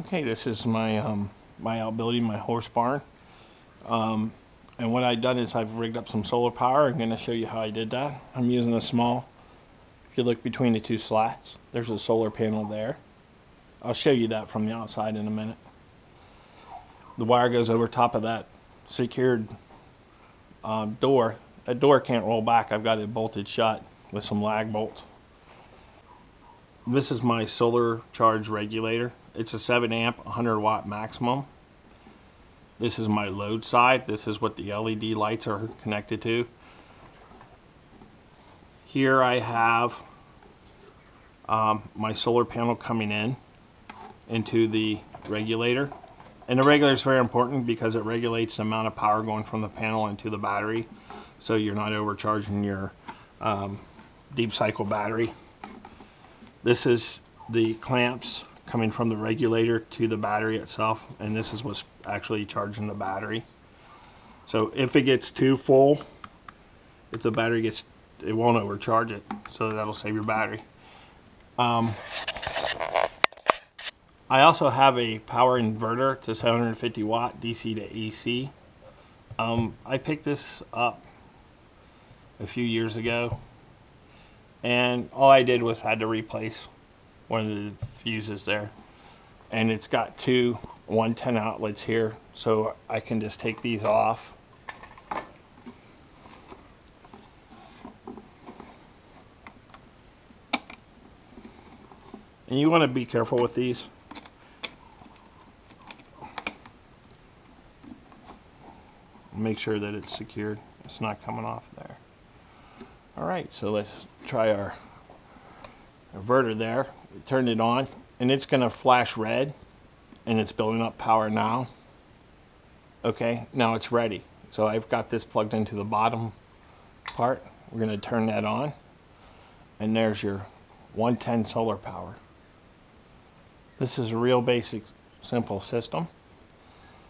Okay, this is my um, my outbuilding, my horse barn. Um, and what I've done is I've rigged up some solar power. I'm going to show you how I did that. I'm using a small, if you look between the two slats, there's a solar panel there. I'll show you that from the outside in a minute. The wire goes over top of that secured um, door. That door can't roll back. I've got it bolted shut with some lag bolts. This is my solar charge regulator. It's a 7 amp, 100 watt maximum. This is my load side. This is what the LED lights are connected to. Here I have um, my solar panel coming in into the regulator. And the regulator is very important because it regulates the amount of power going from the panel into the battery. So you're not overcharging your um, deep cycle battery. This is the clamps coming from the regulator to the battery itself and this is what's actually charging the battery. So if it gets too full if the battery gets it won't overcharge it so that'll save your battery. Um, I also have a power inverter to 750 watt DC to AC um, I picked this up a few years ago and all I did was had to replace one of the fuses there. And it's got two 110 outlets here so I can just take these off. And you want to be careful with these. Make sure that it's secured. It's not coming off there. Alright so let's try our inverter there. Turned it on and it's going to flash red and it's building up power now. Okay now it's ready. So I've got this plugged into the bottom part. We're going to turn that on and there's your 110 solar power. This is a real basic simple system.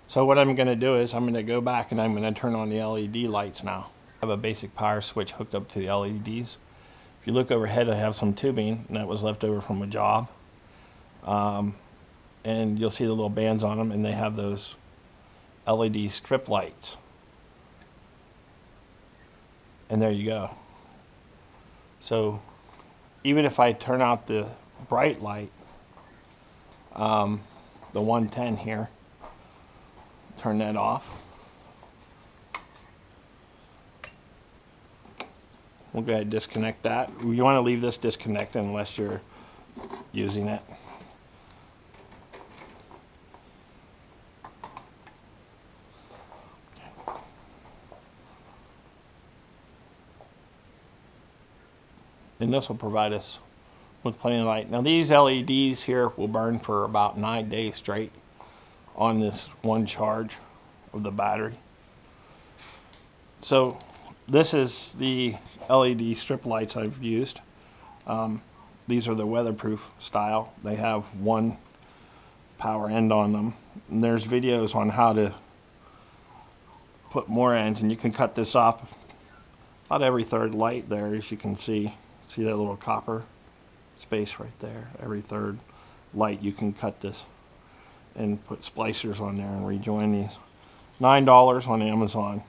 So what I'm going to do is I'm going to go back and I'm going to turn on the LED lights now. I have a basic power switch hooked up to the LEDs if you look overhead, I have some tubing, that was left over from a job. Um, and you'll see the little bands on them, and they have those LED strip lights. And there you go. So even if I turn out the bright light, um, the 110 here, turn that off. We'll go ahead and disconnect that. You want to leave this disconnected unless you're using it. And this will provide us with plenty of light. Now these LEDs here will burn for about nine days straight on this one charge of the battery. So this is the LED strip lights I've used. Um, these are the weatherproof style. They have one power end on them. And there's videos on how to put more ends and you can cut this off about every third light there as you can see. See that little copper space right there? Every third light you can cut this and put splicers on there and rejoin these. $9 on Amazon.